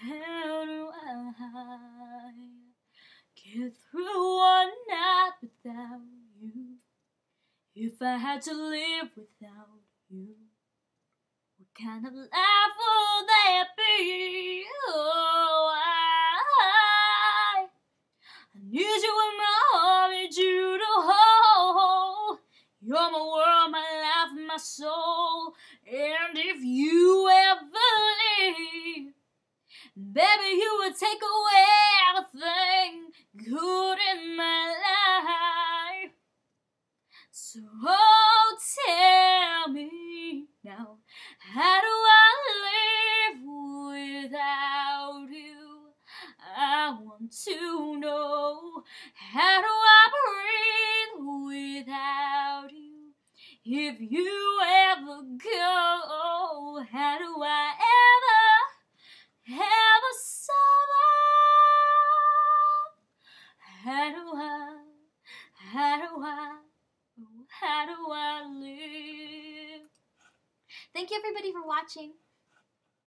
How do I get through one night without you? If I had to live without you, what kind of life would that be? Oh, I, I need you in my heart, need you to hold. You're my world, my life, my soul. And if you baby, you would take away everything good in my life. So oh, tell me now, how do I live without you? I want to know, how do I breathe without you? If you ever how do I live? Thank you everybody for watching.